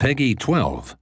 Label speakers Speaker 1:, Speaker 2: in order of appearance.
Speaker 1: Peggy 12.